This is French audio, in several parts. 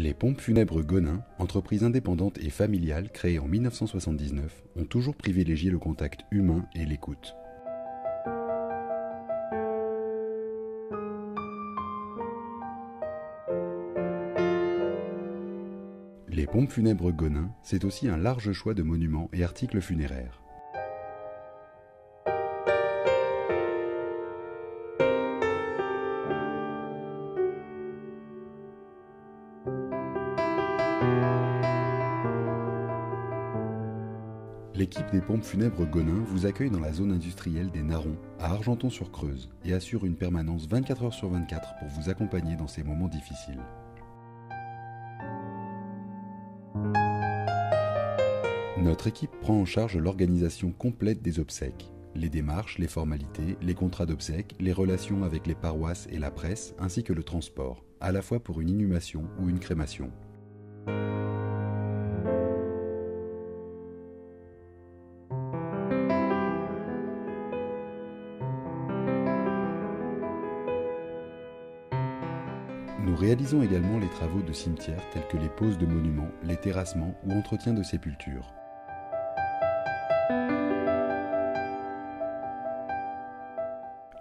Les pompes funèbres Gonin, entreprise indépendante et familiale créée en 1979, ont toujours privilégié le contact humain et l'écoute. Les pompes funèbres Gonin, c'est aussi un large choix de monuments et articles funéraires. L'équipe des pompes funèbres Gonin vous accueille dans la zone industrielle des Narons, à Argenton-sur-Creuse, et assure une permanence 24 heures sur 24 pour vous accompagner dans ces moments difficiles. Notre équipe prend en charge l'organisation complète des obsèques, les démarches, les formalités, les contrats d'obsèques, les relations avec les paroisses et la presse, ainsi que le transport, à la fois pour une inhumation ou une crémation. Nous réalisons également les travaux de cimetière tels que les poses de monuments, les terrassements ou entretien de sépultures.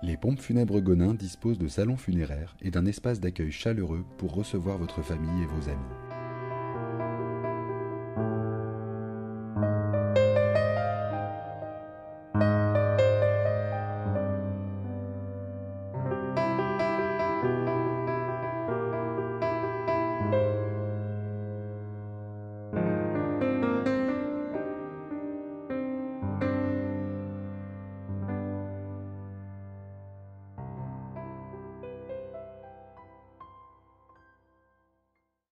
Les pompes funèbres Gonin disposent de salons funéraires et d'un espace d'accueil chaleureux pour recevoir votre famille et vos amis.